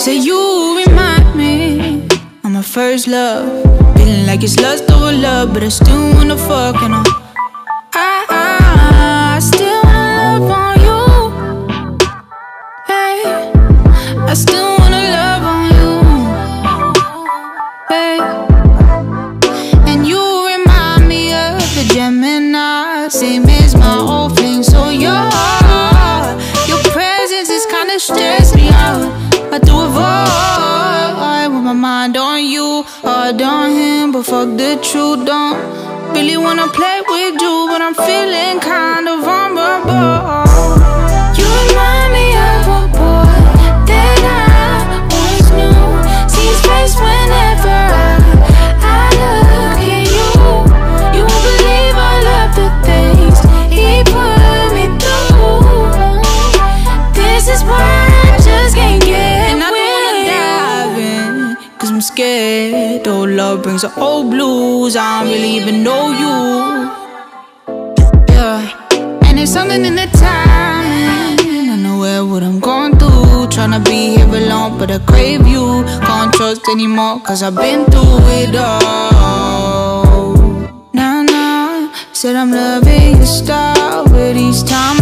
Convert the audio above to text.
Say you remind me of my first love. Feeling like it's lust over love, but I still wanna fuck and I, fuck the truth. Don't really wanna play with you, but I'm feeling kinda I'm scared. Oh, love brings the old blues. I don't really even know you. Yeah, and it's something in the timing. I know where what I'm going through. Tryna be here alone, but I crave you. Can't trust anymore, cause I've been through it all. Nah, nah, said I'm loving your style, but each time.